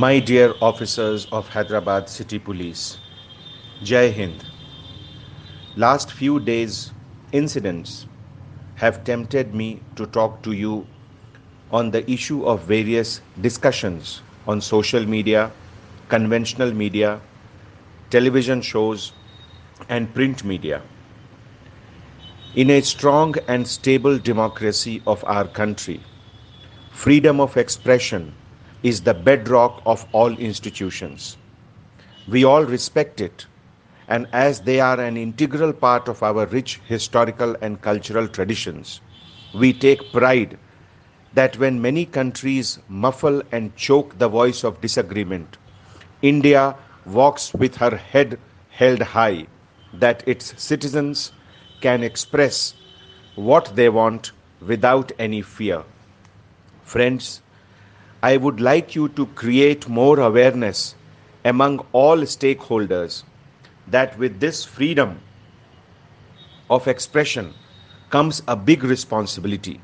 My dear officers of Hyderabad City Police, Jai Hind. Last few days' incidents have tempted me to talk to you on the issue of various discussions on social media, conventional media, television shows, and print media. In a strong and stable democracy of our country, freedom of expression is the bedrock of all institutions. We all respect it, and as they are an integral part of our rich historical and cultural traditions, we take pride that when many countries muffle and choke the voice of disagreement, India walks with her head held high that its citizens can express what they want without any fear. Friends, I would like you to create more awareness among all stakeholders that with this freedom of expression comes a big responsibility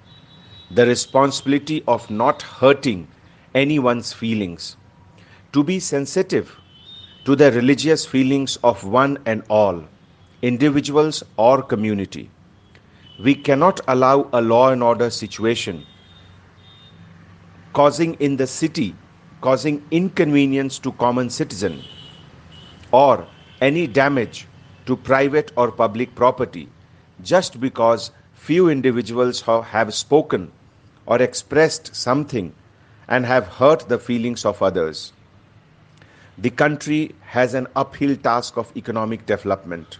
the responsibility of not hurting anyone's feelings, to be sensitive to the religious feelings of one and all, individuals or community. We cannot allow a law and order situation causing in the city causing inconvenience to common citizen or any damage to private or public property just because few individuals have spoken or expressed something and have hurt the feelings of others. The country has an uphill task of economic development.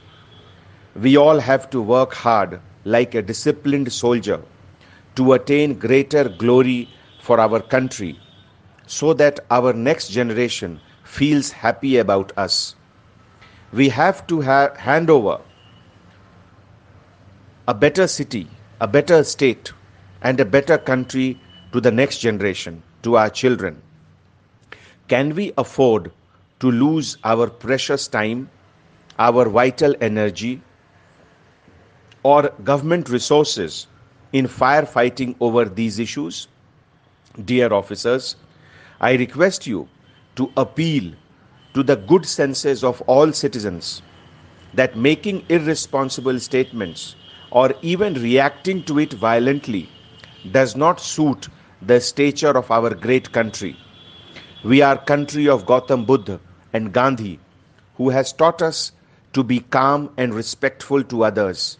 We all have to work hard like a disciplined soldier to attain greater glory for our country so that our next generation feels happy about us. We have to ha- hand over a better city, a better state, and a better country to the next generation, to our children. Can we afford to lose our precious time, our vital energy, or government resources in firefighting over these issues? Dear officers, I request you to appeal to the good senses of all citizens that making irresponsible statements or even reacting to it violently does not suit the stature of our great country. We are country of Gautam Buddha and Gandhi who has taught us to be calm and respectful to others.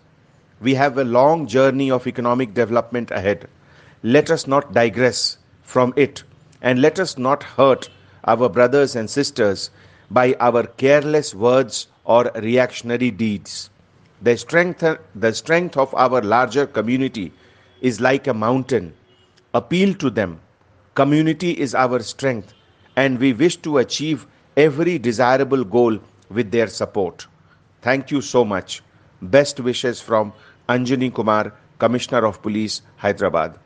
We have a long journey of economic development ahead. Let us not digress from it, and let us not hurt our brothers and sisters by our careless words or reactionary deeds. The strength, the strength of our larger community is like a mountain. Appeal to them. Community is our strength, and we wish to achieve every desirable goal with their support. Thank you so much. Best wishes from Anjani Kumar, Commissioner of Police, Hyderabad.